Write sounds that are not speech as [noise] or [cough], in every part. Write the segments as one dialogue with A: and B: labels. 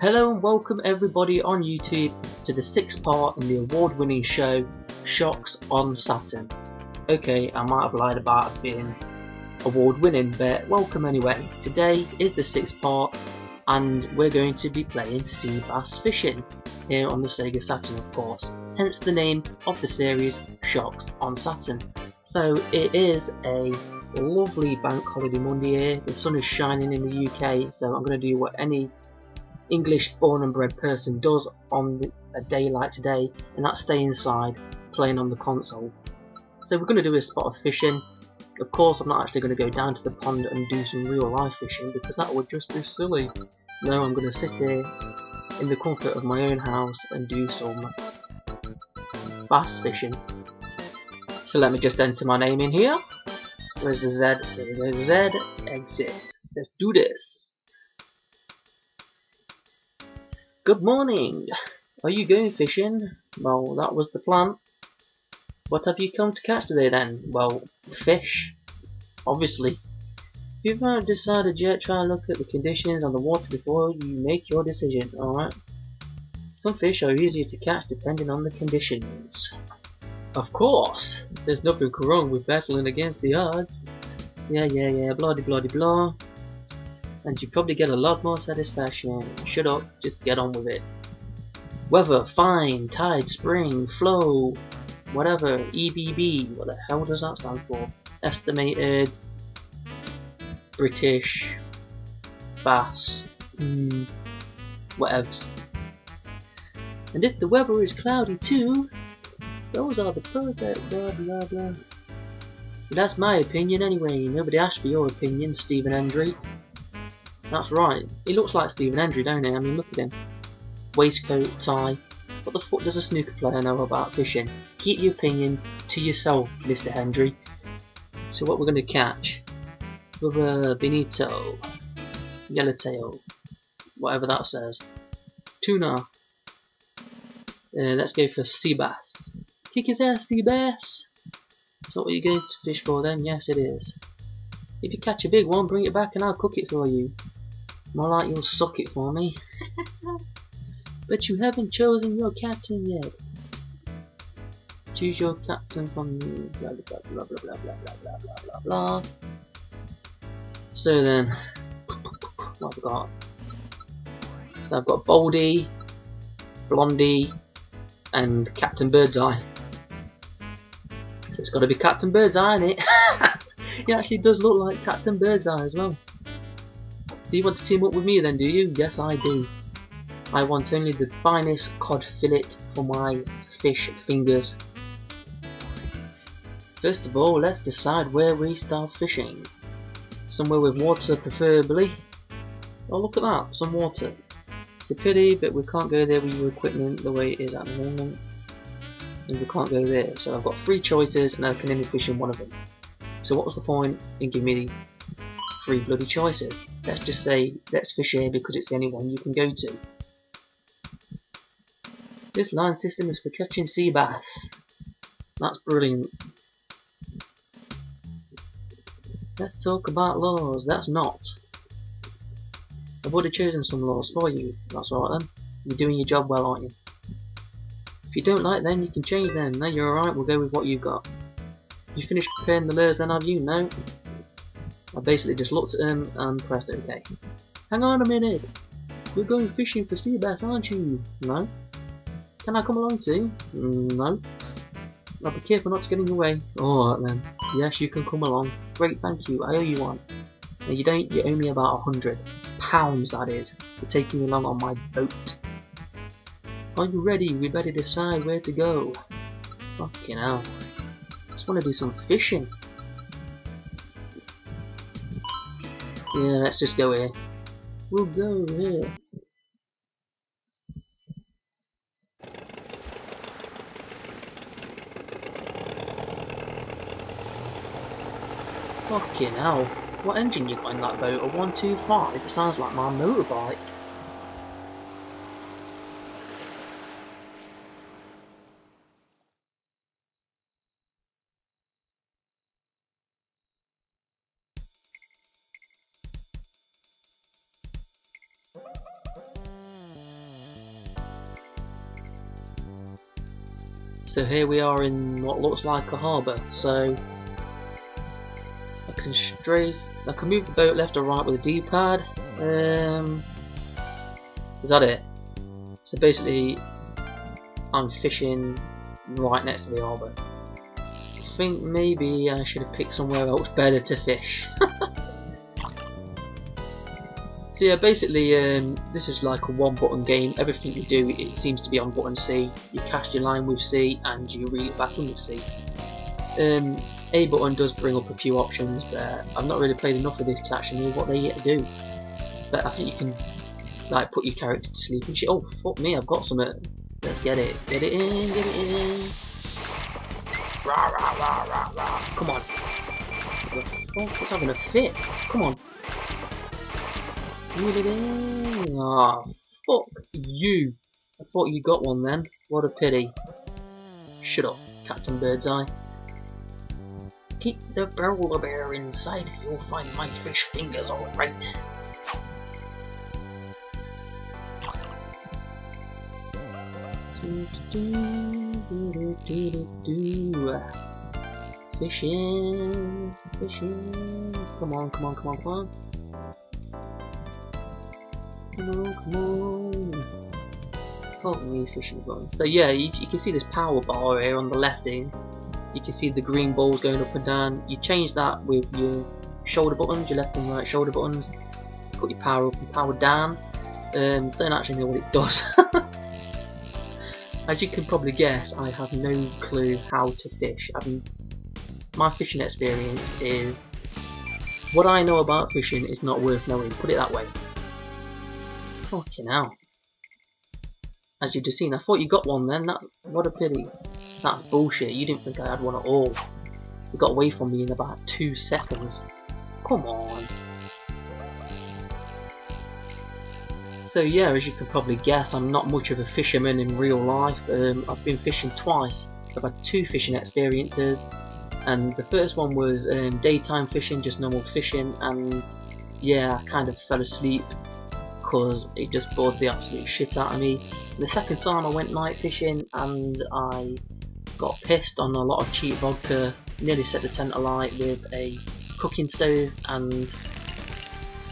A: Hello and welcome everybody on YouTube to the sixth part in the award-winning show Shockz on Saturn. Okay, I might have lied about being award-winning, but welcome anyway. Today is the sixth part and we're going to be playing Sea Bass Fishing here on the Sega Saturn of course, hence the name of the series Shockz on Saturn. So it is a lovely bank holiday Monday here, the sun is shining in the UK so I'm going to do what any English born and bred person does on a day like today, and that's stay inside playing on the console. So we're going to do a spot of fishing. Of course, I'm not actually going to go down to the pond and do some real life fishing because that would just be silly. No, I'm going to sit here in the comfort of my own house and do some bass fishing. So let me just enter my name in here. Where's the Z? There's the Z. Exit. Let's do this. Good morning! Are you going fishing? Well, that was the plan. What have you come to catch today then? Well, fish. Obviously. If you've not decided yet, try and look at the conditions on the water before you make your decision, alright? Some fish are easier to catch depending on the conditions. Of course! There's nothing wrong with battling against the odds. Yeah, yeah, yeah, blah de blah and you probably get a lot more satisfaction. Shut up, just get on with it. Weather, fine, tide, spring, flow, whatever, EBB, what the hell does that stand for? Estimated, British, Bass, mm, whatevs. And if the weather is cloudy too, those are the perfect blah blah blah. But that's my opinion anyway, nobody asked for your opinion, Stephen Hendry. That's right. He looks like Stephen Hendry, don't he? I mean, look at him. Waistcoat, tie. What the fuck does a snooker player know about fishing? Keep your opinion to yourself, Mr. Hendry. So what we're going to catch? Rubber Benito. Yellowtail. Whatever that says. Tuna. Uh, let's go for sea bass. Kick his ass, sea bass. Is that what you're going to fish for then? Yes, it is. If you catch a big one, bring it back and I'll cook it for you. More like you'll suck it for me. but you haven't chosen your captain yet. Choose your captain from blah blah blah blah blah blah blah blah blah blah blah. So then, what have I got? So I've got Baldy, Blondie, and Captain Birdseye. So it's got to be Captain Birdseye, isn't it? he actually does look like Captain Birdseye as well. So you want to team up with me then, do you? Yes, I do. I want only the finest cod fillet for my fish fingers. First of all, let's decide where we start fishing. Somewhere with water, preferably. Oh, look at that, some water. It's a pity, but we can't go there with your equipment the way it is at the moment. And we can't go there, so I've got three choices and I can only fish in one of them. So what was the point in giving me three bloody choices? Let's just say let's fish here because it's the only one you can go to. This line system is for catching sea bass. That's brilliant. Let's talk about lures. That's not. I've already chosen some lures for you. That's alright then. You're doing your job well, aren't you? If you don't like them, you can change them. No, you're alright. We'll go with what you've got. You finished preparing the lures then, have you? No? I basically just looked at him and pressed OK. Hang on a minute! You're going fishing for sea bass, aren't you? No. Can I come along too? No. Now be careful not to get in your way. Alright then. Yes, you can come along. Great, thank you. I owe you one. Now you don't, you owe me about a hundred. Pounds, that is, for taking me along on my boat. Are you ready? We better decide where to go. Fucking hell. I just want to do some fishing. Yeah, let's just go here. We'll go here. Fucking hell. What engine you got in that boat? A 125? It sounds like my motorbike. So here we are in what looks like a harbour. So I can strafe, I can move the boat left or right with a D-pad. Um, is that it? So basically, I'm fishing right next to the harbour. I think maybe I should have picked somewhere else better to fish. [laughs] So yeah, basically um, this is like a one button game. Everything you do, it seems to be on button C. You cast your line with C and you reel it back in with C. Um, a button does bring up a few options, but I've not really played enough of this to actually know what they yet to do. But I think you can like put your character to sleep and shit. Oh fuck me, I've got some. Let's get it. Get it in, get it in. Rah, rah, rah, rah, rah. Come on. What the fuck? It's having a fit. Come on. Ah, fuck you. I thought you got one then. What a pity. Shut up, Captain Birdseye. Keep the polar bear inside. You'll find my fish fingers alright. Fishing, fishing. Come on, come on, come on, come on. Come on, come on. Can't really fishing button. So yeah, you, you, can see this power bar here on the left in. You can see the green balls going up and down. You change that with your shoulder buttons, your left and right shoulder buttons. Put your power up and power down. Um, don't actually know what it does. [laughs] As you can probably guess, I have no clue how to fish. I mean, my fishing experience is what I know about fishing is not worth knowing. Put it that way. Fucking hell. As you've just seen, I thought you got one then. That What a pity. That's bullshit. You didn't think I had one at all. You got away from me in about two seconds. Come on. So yeah, as you can probably guess, I'm not much of a fisherman in real life. Um, I've been fishing twice. I've had two fishing experiences. And the first one was um, daytime fishing, just normal fishing. And yeah, I kind of fell asleep because it just bored the absolute shit out of me. The second time I went night fishing and I got pissed on a lot of cheap vodka, nearly set the tent alight with a cooking stove and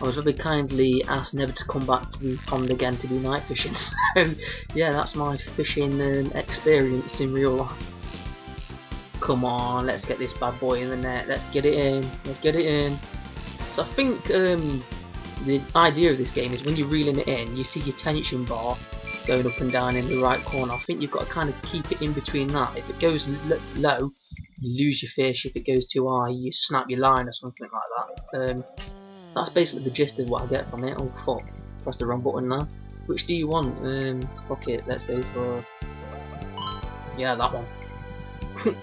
A: I was very kindly asked never to come back to the pond again to do night fishing. [laughs] So yeah, that's my fishing um, experience in real life. Come on, let's get this bad boy in the net. Let's get it in. Let's get it in. So I think um, the idea of this game is when you're reeling it in, you see your tension bar going up and down in the right corner. I think you've got to kind of keep it in between that. If it goes low, you lose your fish. If it goes too high, you snap your line or something like that. Um, that's basically the gist of what I get from it. Oh fuck, press the wrong button now. Which do you want? Um, fuck it, let's go for... Yeah, that one. [laughs]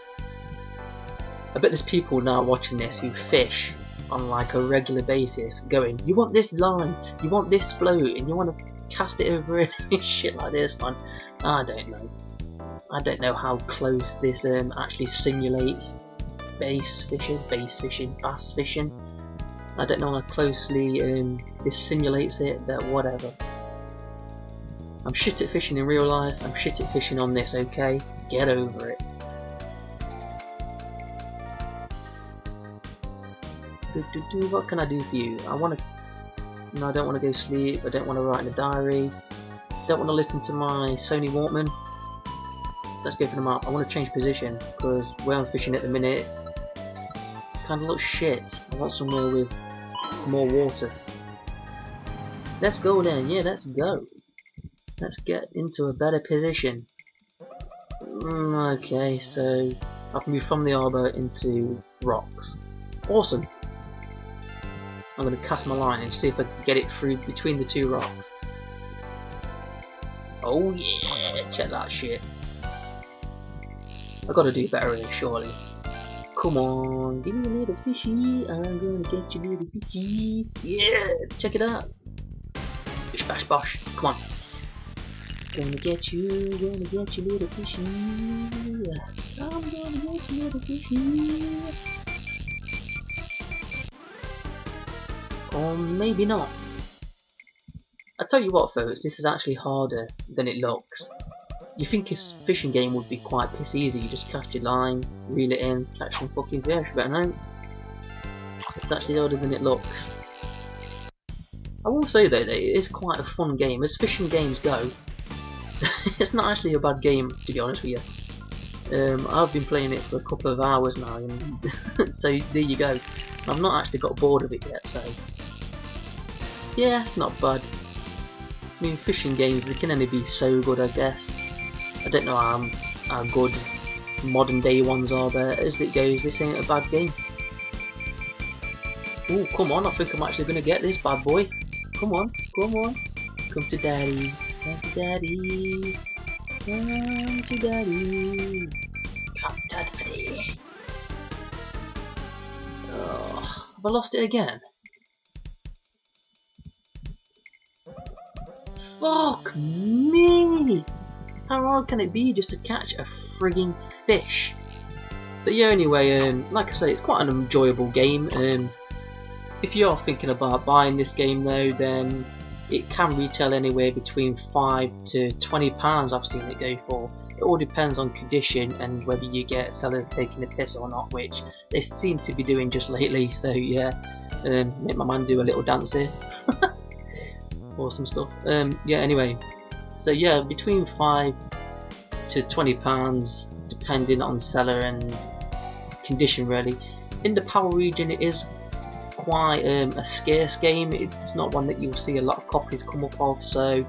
A: I bet there's people now watching this who fish on like a regular basis going, you want this line, you want this float, and you want to cast it over [laughs] it, shit like this, man. I don't know. I don't know how close this um, actually simulates bass fishing, bass fishing, bass fishing. I don't know how closely um, this simulates it, but whatever. I'm shit at fishing in real life, I'm shit at fishing on this, okay? Get over it. Do, do, do, what can I do for you? I want to, no, I don't want to go sleep, I don't want to write in a diary, don't want to listen to my Sony Walkman. Let's go for the map. I want to change position, because where I'm fishing at the minute kind of looks shit. I want somewhere with more water. Let's go then, yeah, let's go. Let's get into a better position. Mm, okay, so I can move from the arbor into rocks. Awesome. I'm going to cast my line and see if I can get it through between the two rocks. Oh yeah, check that shit. I gotta do better here, surely. Come on, give me a little fishy. I'm gonna get you a little fishy. Yeah, check it out. Bish bash bosh. Come on. Gonna get you, gonna get you little fishy. I'm gonna get you little fishy. Or maybe not. I tell you what folks, this is actually harder than it looks. you think a fishing game would be quite piss easy, you just cast your line, reel it in, catch some fucking fish, but no. It's actually harder than it looks. I will say though that it is quite a fun game, as fishing games go. [laughs] it's not actually a bad game, to be honest with you. Um, I've been playing it for a couple of hours now, and [laughs] so there you go. I've not actually got bored of it yet, so yeah, it's not bad. I mean, fishing games, they can only be so good, I guess. I don't know how, how good modern day ones are, but as it goes, this ain't a bad game. Oh, come on, I think I'm actually going to get this bad boy. Come on, come on. Come to daddy. Come to daddy. Come to daddy. Come to daddy. Oh, have I lost it again? Fuck me! How hard can it be just to catch a frigging fish? So yeah, anyway, um, like I say, it's quite an enjoyable game. Um, if you're thinking about buying this game though, then it can retail anywhere between 5 to 20 pounds I've seen it go for. It all depends on condition and whether you get sellers taking a piss or not, which they seem to be doing just lately, [laughs] so yeah, um, make my man do a little dance here. Awesome stuff. Um, yeah, anyway, so yeah, between 5 to 20 pounds depending on seller and condition really. In the PAL region it is quite um, a scarce game, it's not one that you'll see a lot of copies come up of so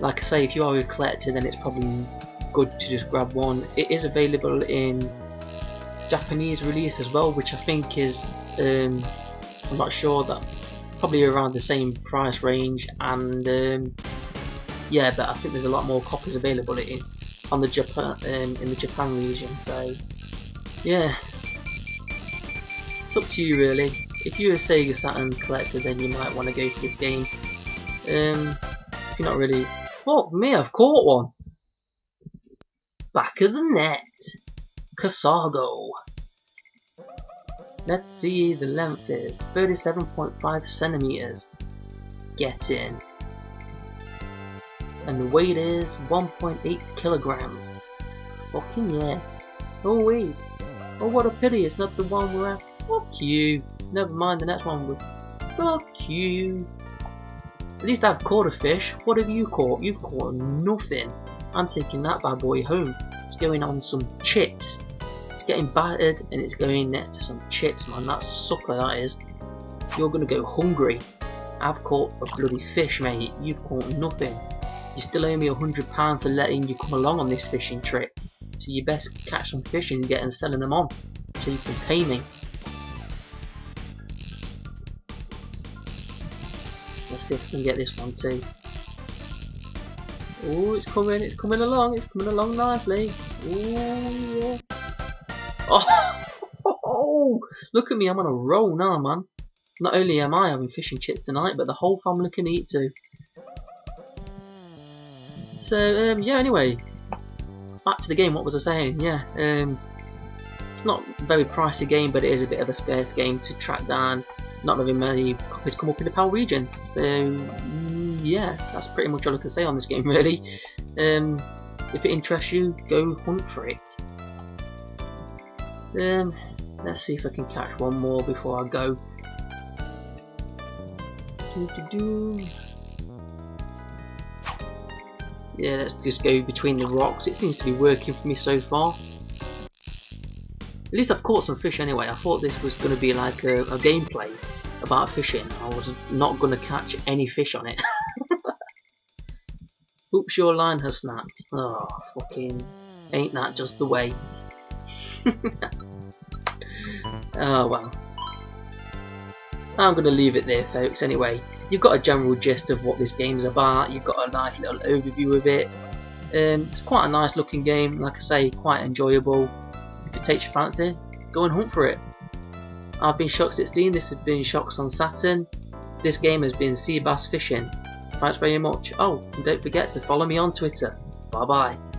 A: like I say if you are a collector then it's probably good to just grab one. It is available in Japanese release as well which I think is, um, I'm not sure that probably around the same price range and um, yeah, but I think there's a lot more copies available in on the Japan um, in the Japan region. So yeah, it's up to you really. If you're a Sega Saturn collector, then you might want to go for this game. Um, if you're not really, oh me, I've caught one. Back of the net, Casago. Let's see the length is 37.5 centimeters. Get in and the weight is 1.8 kilograms. Fucking yeah. Oh wait. Oh what a pity it's not the one we're at. Fuck you. Never mind the next one. Fuck you. At least I've caught a fish. What have you caught? You've caught nothing. I'm taking that bad boy home. It's going on some chips. Getting battered and it's going next to some chips, man. That sucker that is. You're gonna go hungry. I've caught a bloody fish, mate. You've caught nothing. You still owe me a hundred pound for letting you come along on this fishing trip. So you best catch some fish and get and selling them on. So you can pay me. Let's see if we can get this one too. Oh, it's coming, it's coming along, it's coming along nicely. Oh, yeah. Oh, [laughs] look at me, I'm on a roll now, man. Not only am I having fishing chips tonight, but the whole family can eat too. So um, yeah, anyway, back to the game. What was I saying? Yeah, um, it's not a very pricey game, but it is a bit of a scarce game to track down. Not very many copies come up in the PAL region. So yeah, that's pretty much all I can say on this game [laughs] really. Um, if it interests you, go hunt for it. Um, let's see if I can catch one more before I go. Yeah, let's just go between the rocks. It seems to be working for me so far. At least I've caught some fish anyway. I thought this was going to be like a, a gameplay about fishing. I was not going to catch any fish on it. [laughs] Oops, your line has snapped. Oh, fucking... Ain't that just the way? [laughs] oh, well. I'm going to leave it there, folks, anyway you've got a general gist of what this game's about, you've got a nice little overview of it. Um, it's quite a nice looking game, like I say, quite enjoyable. If it takes your fancy, go and hunt for it. I've been Shockz16, this has been Shockz on Saturn. This game has been Sea Bass Fishing. Thanks very much. Oh, and don't forget to follow me on Twitter. Bye bye.